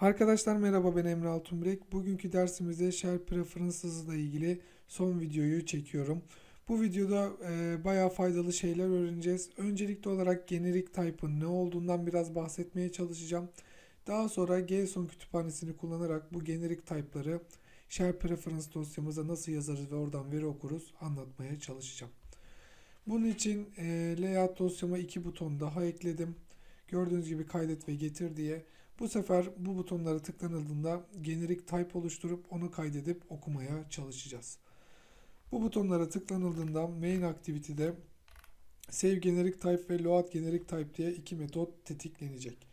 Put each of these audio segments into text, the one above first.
Arkadaşlar merhaba ben Emre Altunbirek. Bugünkü dersimizde Shell Preferences ile ilgili son videoyu çekiyorum. Bu videoda e, bayağı faydalı şeyler öğreneceğiz. Öncelikli olarak generic type'ın ne olduğundan biraz bahsetmeye çalışacağım. Daha sonra JSON kütüphanesini kullanarak bu generic type'ları Shell Preference dosyamıza nasıl yazarız ve oradan veri okuruz anlatmaya çalışacağım. Bunun için e, layout dosyama iki buton daha ekledim. Gördüğünüz gibi kaydet ve getir diye. Bu sefer bu butonlara tıklanıldığında generic type oluşturup onu kaydedip okumaya çalışacağız. Bu butonlara tıklanıldığında main activity'de save generic type ve load generic type diye iki metot tetiklenecek.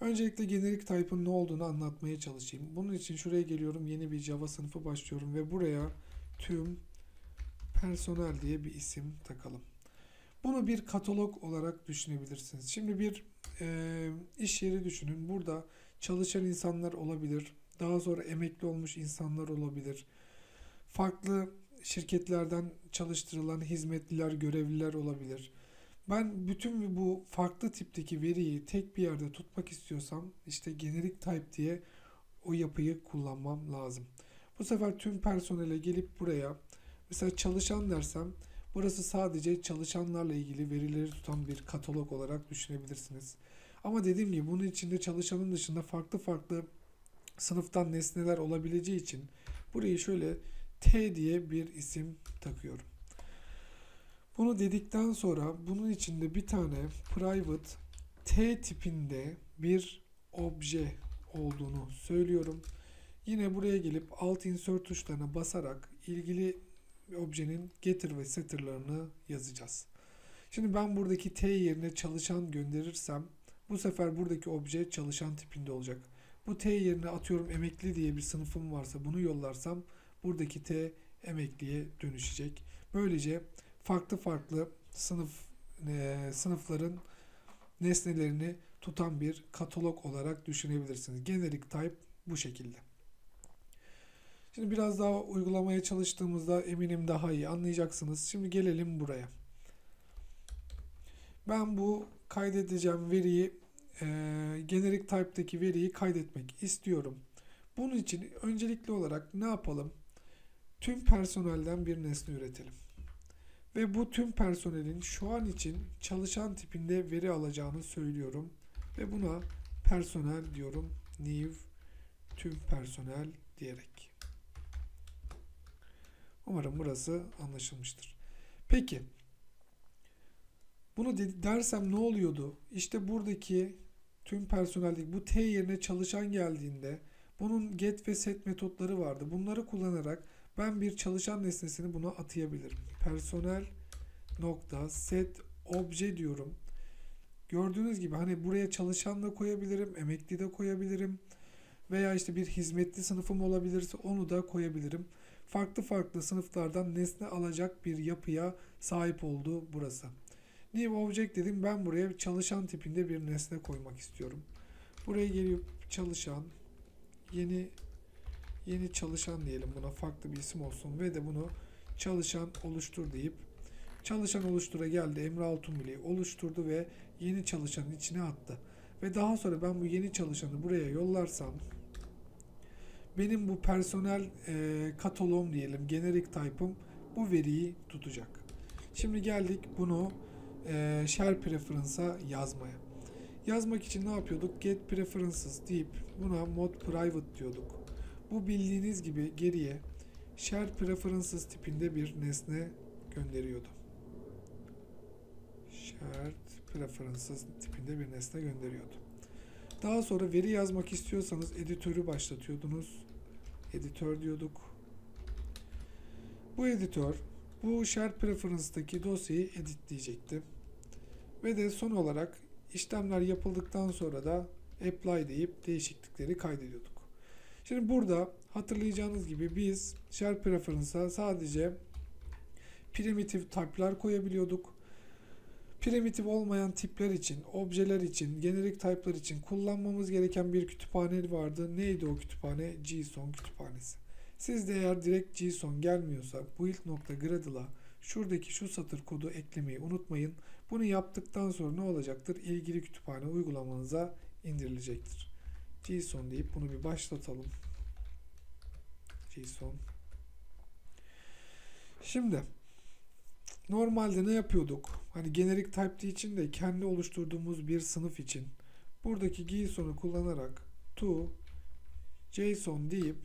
Öncelikle generic type'ın ne olduğunu anlatmaya çalışayım. Bunun için şuraya geliyorum. Yeni bir Java sınıfı başlıyorum ve buraya tüm personel diye bir isim takalım. Bunu bir katalog olarak düşünebilirsiniz. Şimdi bir e, iş yeri düşünün. Burada çalışan insanlar olabilir. Daha sonra emekli olmuş insanlar olabilir. Farklı şirketlerden çalıştırılan hizmetliler, görevliler olabilir. Ben bütün bu farklı tipteki veriyi tek bir yerde tutmak istiyorsam işte generic type diye o yapıyı kullanmam lazım. Bu sefer tüm personele gelip buraya mesela çalışan dersem burası sadece çalışanlarla ilgili verileri tutan bir katalog olarak düşünebilirsiniz. Ama dediğim gibi bunun içinde çalışanın dışında farklı farklı sınıftan nesneler olabileceği için burayı şöyle T diye bir isim takıyorum. Bunu dedikten sonra bunun içinde bir tane private T tipinde bir obje olduğunu söylüyorum. Yine buraya gelip alt insert tuşlarına basarak ilgili objenin getir ve setter'larını yazacağız. Şimdi ben buradaki T yerine çalışan gönderirsem bu sefer buradaki obje çalışan tipinde olacak. Bu T yerine atıyorum emekli diye bir sınıfım varsa bunu yollarsam buradaki T emekliye dönüşecek. Böylece farklı farklı sınıf e, sınıfların nesnelerini tutan bir katalog olarak düşünebilirsiniz. Generic type bu şekilde. Şimdi biraz daha uygulamaya çalıştığımızda eminim daha iyi anlayacaksınız. Şimdi gelelim buraya. Ben bu kaydedeceğim veriyi e, generic type'daki veriyi kaydetmek istiyorum. Bunun için öncelikli olarak ne yapalım? Tüm personelden bir nesne üretelim. Ve bu tüm personelin şu an için çalışan tipinde veri alacağını söylüyorum. Ve buna personel diyorum. New tüm personel diyerek. Umarım burası anlaşılmıştır. Peki bunu dersem ne oluyordu? İşte buradaki tüm personeldeki bu T yerine çalışan geldiğinde bunun get ve set metotları vardı. Bunları kullanarak ben bir çalışan nesnesini buna atayabilirim. Personel nokta set obje diyorum. Gördüğünüz gibi hani buraya çalışan da koyabilirim, emekli de koyabilirim veya işte bir hizmetli sınıfım olabilirse onu da koyabilirim. Farklı farklı sınıflardan nesne alacak bir yapıya sahip oldu burası. New Object dedim. Ben buraya çalışan tipinde bir nesne koymak istiyorum. Buraya gelip çalışan yeni yeni çalışan diyelim buna farklı bir isim olsun ve de bunu çalışan oluştur deyip çalışan oluştura geldi. Emre Altunbile'yi oluşturdu ve yeni çalışanın içine attı. Ve daha sonra ben bu yeni çalışanı buraya yollarsam benim bu personel e, kataloğum diyelim generic type'ım bu veriyi tutacak. Şimdi geldik bunu e, share preference'a yazmaya. Yazmak için ne yapıyorduk? Get preferences deyip buna mod private diyorduk. Bu bildiğiniz gibi geriye share preferences tipinde bir nesne gönderiyordu. Shared preferences tipinde bir nesne gönderiyordu. Daha sonra veri yazmak istiyorsanız editörü başlatıyordunuz. Editör diyorduk. Bu editör bu shared preference'daki dosyayı editleyecekti. Ve de son olarak işlemler yapıldıktan sonra da apply deyip değişiklikleri kaydediyorduk. Şimdi burada hatırlayacağınız gibi biz share preference'a sadece primitive type'lar koyabiliyorduk. Primitif olmayan tipler için, objeler için, generic type'lar için kullanmamız gereken bir kütüphane vardı. Neydi o kütüphane? JSON kütüphanesi. Sizde eğer direkt JSON gelmiyorsa build.gradle'a şuradaki şu satır kodu eklemeyi unutmayın. Bunu yaptıktan sonra ne olacaktır? İlgili kütüphane uygulamanıza indirilecektir. JSON deyip bunu bir başlatalım. JSON. Şimdi normalde ne yapıyorduk? Hani generic type için de kendi oluşturduğumuz bir sınıf için buradaki JSON'u kullanarak to JSON deyip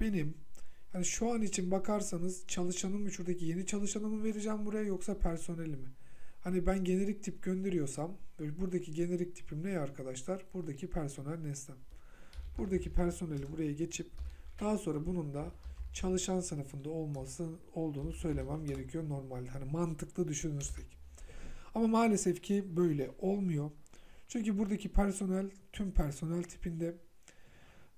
benim hani şu an için bakarsanız çalışanım mı şuradaki yeni çalışanı mı vereceğim buraya yoksa personeli mi? Hani ben generik tip gönderiyorsam buradaki generik tipim ne arkadaşlar? Buradaki personel nesnem. Buradaki personeli buraya geçip daha sonra bunun da çalışan sınıfında olması olduğunu söylemem gerekiyor normalde. Hani mantıklı düşünürsek. Ama maalesef ki böyle olmuyor. Çünkü buradaki personel tüm personel tipinde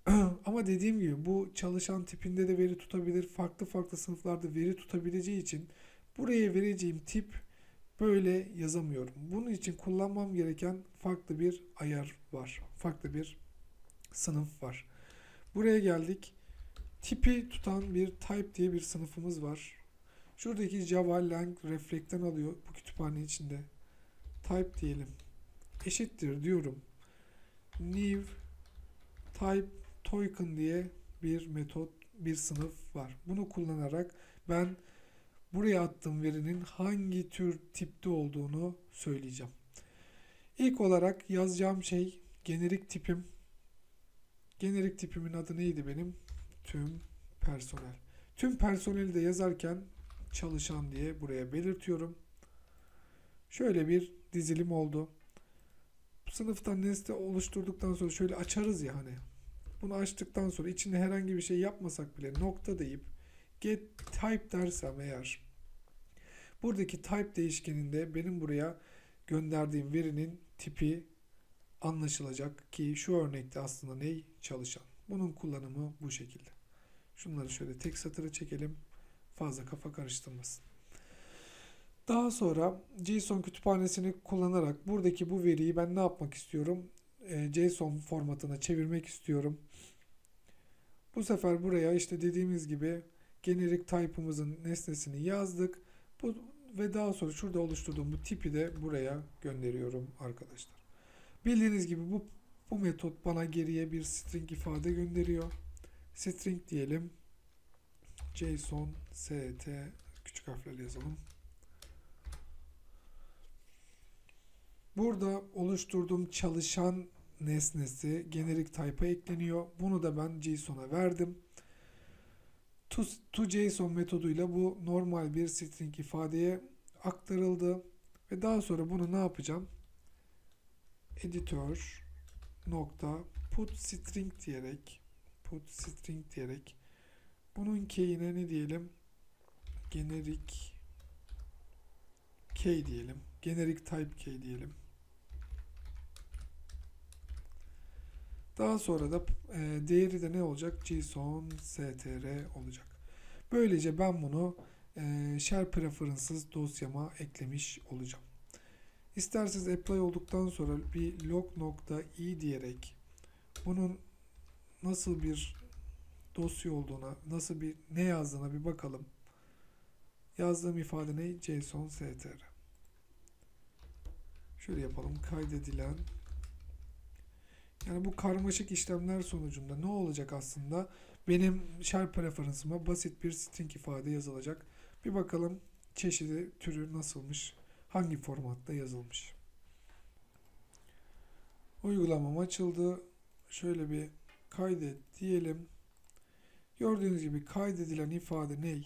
ama dediğim gibi bu çalışan tipinde de veri tutabilir. Farklı farklı sınıflarda veri tutabileceği için buraya vereceğim tip böyle yazamıyorum. Bunun için kullanmam gereken farklı bir ayar var. Farklı bir sınıf var. Buraya geldik. Tipi tutan bir type diye bir sınıfımız var. Şuradaki Java Lang Reflect'ten alıyor bu kütüphane içinde. Type diyelim. Eşittir diyorum. New type token diye bir metot, bir sınıf var. Bunu kullanarak ben buraya attığım verinin hangi tür tipte olduğunu söyleyeceğim. İlk olarak yazacağım şey generik tipim. Generik tipimin adı neydi benim? Tüm personel. Tüm personeli de yazarken çalışan diye buraya belirtiyorum. Şöyle bir dizilim oldu. Sınıftan nesne oluşturduktan sonra şöyle açarız ya hani. Bunu açtıktan sonra içinde herhangi bir şey yapmasak bile nokta deyip get type dersem eğer buradaki type değişkeninde benim buraya gönderdiğim verinin tipi anlaşılacak ki şu örnekte aslında ney? Çalışan. Bunun kullanımı bu şekilde. Şunları şöyle tek satıra çekelim. Fazla kafa karıştırmasın. Daha sonra JSON kütüphanesini kullanarak buradaki bu veriyi ben ne yapmak istiyorum? E, JSON formatına çevirmek istiyorum. Bu sefer buraya işte dediğimiz gibi generic type'ımızın nesnesini yazdık. Bu ve daha sonra şurada oluşturduğum bu tipi de buraya gönderiyorum arkadaşlar. Bildiğiniz gibi bu bu metot bana geriye bir string ifade gönderiyor. String diyelim. JSON st küçük harflerle yazalım. Burada oluşturduğum çalışan nesnesi generic type'a ekleniyor. Bunu da ben JSON'a verdim. To, to JSON metoduyla bu normal bir string ifadeye aktarıldı. Ve daha sonra bunu ne yapacağım? Editor nokta put string diyerek put string diyerek bunun key'ine ne diyelim? Generic key diyelim. Generic type key diyelim. Daha sonra da e, değeri de ne olacak? JSON str olacak. Böylece ben bunu e, share preferences dosyama eklemiş olacağım. İsterseniz apply olduktan sonra bir log nokta i diyerek bunun nasıl bir dosya olduğuna, nasıl bir ne yazdığına bir bakalım. Yazdığım ifade ne? JSON str. Şöyle yapalım. Kaydedilen yani bu karmaşık işlemler sonucunda ne olacak aslında? Benim shell preference'ıma basit bir string ifade yazılacak. Bir bakalım çeşidi, türü nasılmış? Hangi formatta yazılmış? Uygulamam açıldı. Şöyle bir kaydet diyelim. Gördüğünüz gibi kaydedilen ifade ne?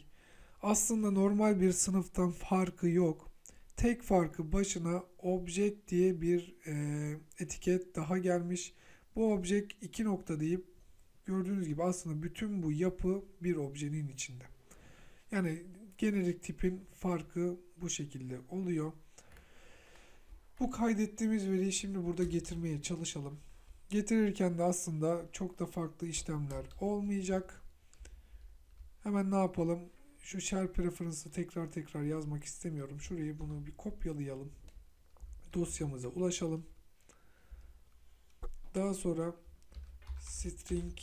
Aslında normal bir sınıftan farkı yok. Tek farkı başına object diye bir e, etiket daha gelmiş. Bu object iki nokta deyip gördüğünüz gibi aslında bütün bu yapı bir objenin içinde. Yani generic tipin farkı bu şekilde oluyor. Bu kaydettiğimiz veriyi şimdi burada getirmeye çalışalım. Getirirken de aslında çok da farklı işlemler olmayacak. Hemen ne yapalım? Şu shell preference'ı tekrar tekrar yazmak istemiyorum. Şurayı bunu bir kopyalayalım. Dosyamıza ulaşalım. Daha sonra string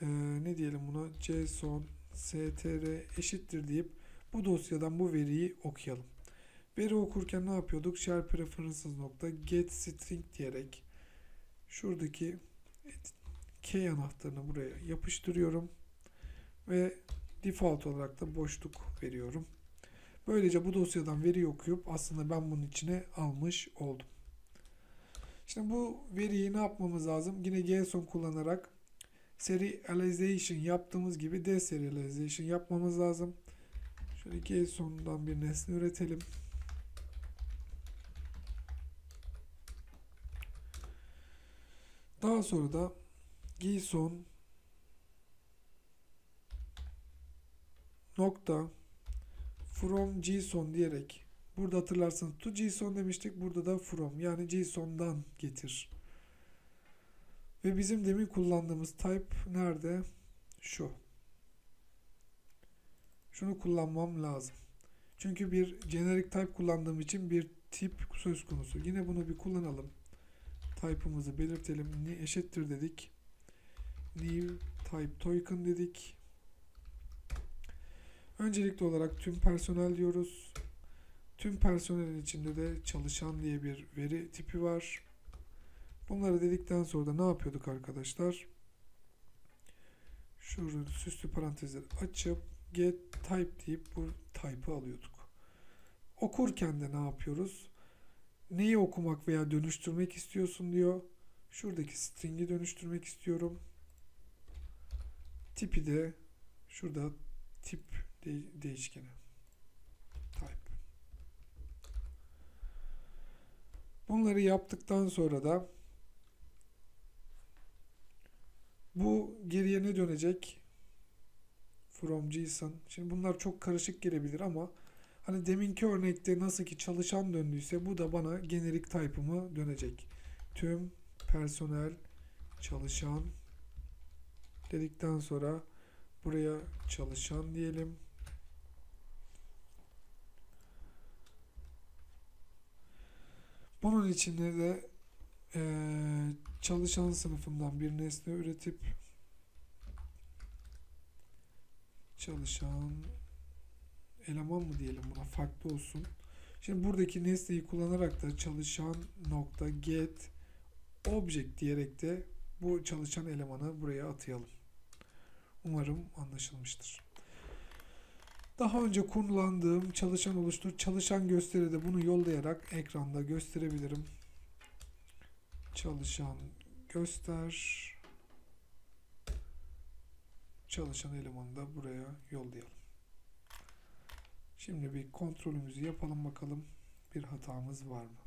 e, ne diyelim buna json str eşittir deyip bu dosyadan bu veriyi okuyalım. Veri okurken ne yapıyorduk? Share preferences nokta get string diyerek şuradaki key anahtarını buraya yapıştırıyorum ve default olarak da boşluk veriyorum. Böylece bu dosyadan veri okuyup aslında ben bunun içine almış oldum. Şimdi bu veriyi ne yapmamız lazım? Yine JSON kullanarak serialization yaptığımız gibi deserialization yapmamız lazım. Şöyle JSON'dan bir nesne üretelim. Daha sonra da JSON nokta from JSON diyerek burada hatırlarsanız to JSON demiştik. Burada da from yani JSON'dan getir. Ve bizim demin kullandığımız type nerede? Şu. Şunu kullanmam lazım. Çünkü bir generic type kullandığım için bir tip söz konusu. Yine bunu bir kullanalım. Type'ımızı belirtelim. Ne eşittir dedik. New type token dedik. Öncelikli olarak tüm personel diyoruz. Tüm personelin içinde de çalışan diye bir veri tipi var. Bunları dedikten sonra da ne yapıyorduk arkadaşlar? Şurada süslü parantezleri açıp get type deyip bu type'ı alıyorduk. Okurken de ne yapıyoruz? Neyi okumak veya dönüştürmek istiyorsun diyor. Şuradaki string'i dönüştürmek istiyorum. Tipi de şurada tip de değişkeni. Type. Bunları yaptıktan sonra da bu geriye ne dönecek? From JSON. Şimdi bunlar çok karışık gelebilir ama hani deminki örnekte nasıl ki çalışan döndüyse bu da bana generic type'ımı dönecek. Tüm personel çalışan dedikten sonra buraya çalışan diyelim. Bunun içinde de e, çalışan sınıfından bir nesne üretip çalışan eleman mı diyelim buna farklı olsun. Şimdi buradaki nesneyi kullanarak da çalışan nokta get object diyerek de bu çalışan elemanı buraya atayalım. Umarım anlaşılmıştır. Daha önce kullandığım çalışan oluştur, çalışan gösteride bunu yollayarak ekranda gösterebilirim. Çalışan göster. Çalışan elemanı da buraya yollayalım. Şimdi bir kontrolümüzü yapalım bakalım. Bir hatamız var mı?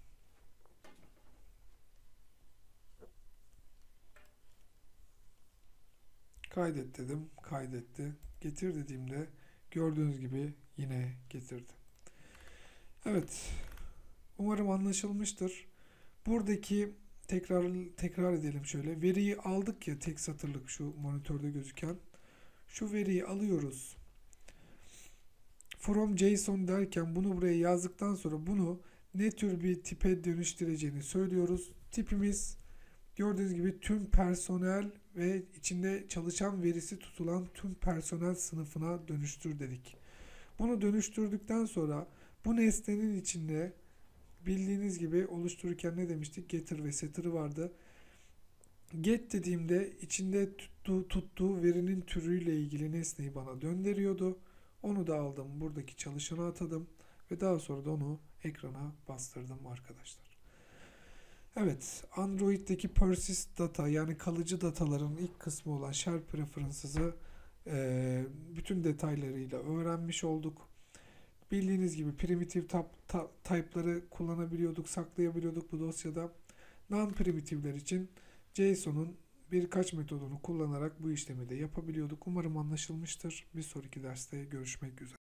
Kaydet dedim. Kaydetti. Getir dediğimde gördüğünüz gibi yine getirdi. Evet. Umarım anlaşılmıştır. Buradaki tekrar tekrar edelim şöyle. Veriyi aldık ya tek satırlık şu monitörde gözüken. Şu veriyi alıyoruz. From JSON derken bunu buraya yazdıktan sonra bunu ne tür bir tipe dönüştüreceğini söylüyoruz. Tipimiz gördüğünüz gibi tüm personel ve içinde çalışan verisi tutulan tüm personel sınıfına dönüştür dedik. Bunu dönüştürdükten sonra bu nesnenin içinde bildiğiniz gibi oluştururken ne demiştik? Getir ve setter'ı vardı. Get dediğimde içinde tuttuğu, tuttuğu verinin türüyle ilgili nesneyi bana gönderiyordu. Onu da aldım. Buradaki çalışana atadım. Ve daha sonra da onu ekrana bastırdım arkadaşlar. Evet, Android'deki persist data yani kalıcı dataların ilk kısmı olan share preferences'ı e, bütün detaylarıyla öğrenmiş olduk. Bildiğiniz gibi primitive type'ları kullanabiliyorduk, saklayabiliyorduk bu dosyada. Non-primitivler için JSON'un birkaç metodunu kullanarak bu işlemi de yapabiliyorduk. Umarım anlaşılmıştır. Bir sonraki derste görüşmek üzere.